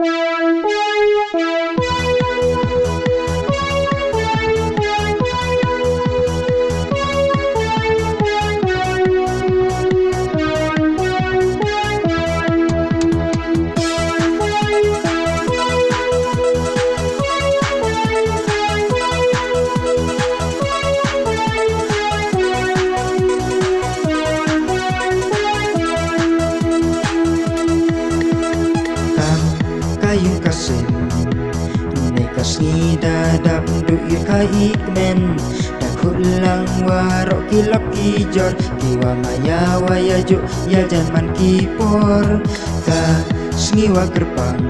Música du'i kaik men Dakulang warok kilap kijor. Kiwa maya waya jo ya jaman kipor. Ka sngiwa gerbang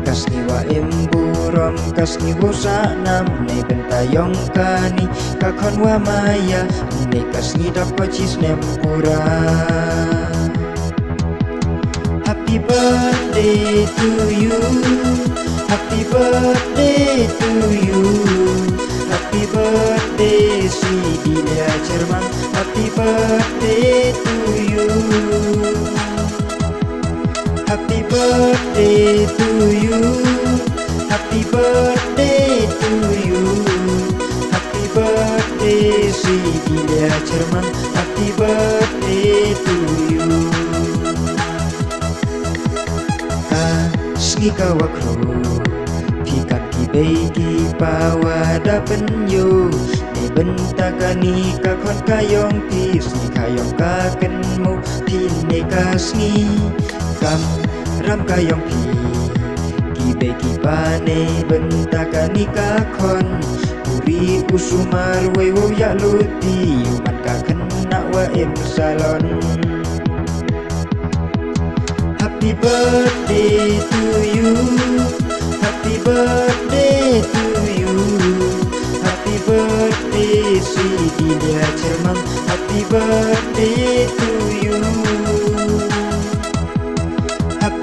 Kas niwa emburom kas niwo sanam. Ne bentayong kani kakon wa maya. Ne kas ngidap pacis nempura Happy birthday to you. Happy birthday to you Birthday Sidilia Cerman Happy birthday to you Happy birthday to you Happy birthday to you Happy birthday Sidilia Cerman Happy birthday to you Ah, Sngika wakro Beiki pawada penyo Ni bentakani ka kon kayong pis Ni kayong kakenmu Tine kasni Kam ram kayong pi Ki beki pane bentakani ka kon Puri usumar wewo ya luti. Umat kaken nak wa em salon Happy birthday to you. Happy birthday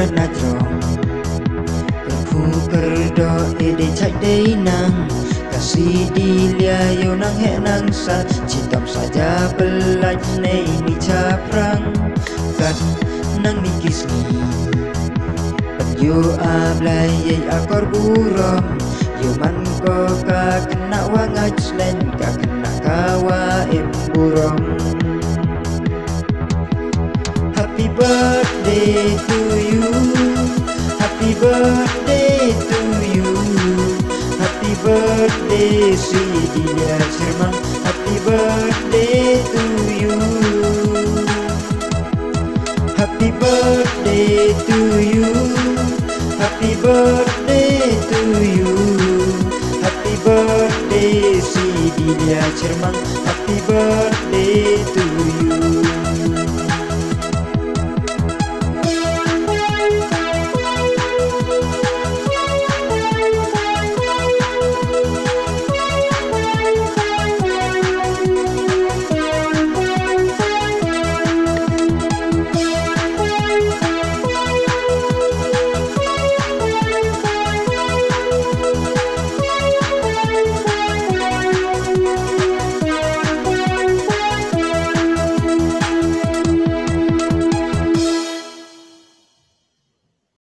ken rat na trong ke khu ker do e de chai de nang kasih dilia yo nang he nang sa cintam saja belaj ne ini caprang kat nang ni kisni yo ablay yay akor burom yo man ko ka kena wangaj len ka kena kawa em burom Happy birthday to you birthday to you. Happy birthday Sweetie Cerman Happy birthday to you. Happy birthday to you. Happy birthday to you. Happy birthday Sweetie Cerman Happy birthday to you